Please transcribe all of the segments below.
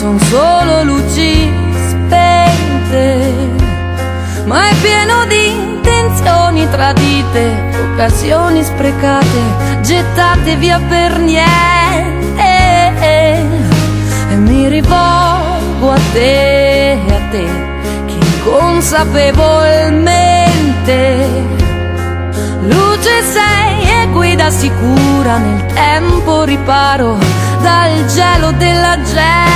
son solo luci spente, ma è pieno di intenzioni tradite, occasioni sprecate, gettate via per niente. E mi rivolgo a te, a te, che inconsapevolmente luce sei e guida sicura nel tempo riparo dal gelo della gente.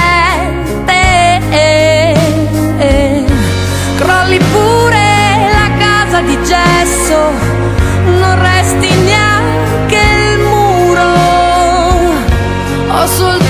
Nasıl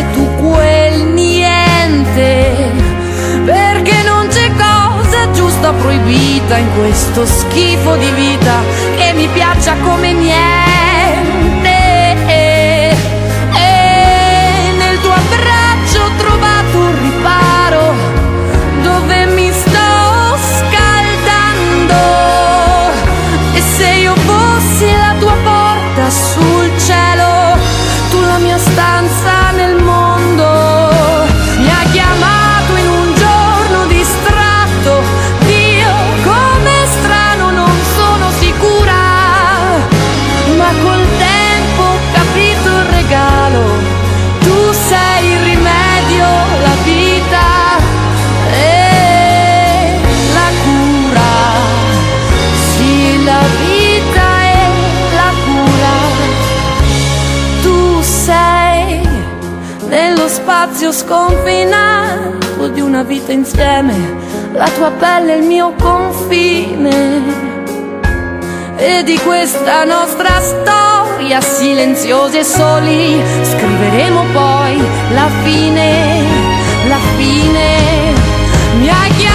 forse tu quel niente, perché non c'è cosa giusta proibita in questo schifo di vita che mi piaccia come niente. Spazio sconfinato di una vita insieme, la tua pelle è il mio confine. E di questa nostra storia silenziosi e soli scriveremo poi la fine, la fine. Mi hai chiamato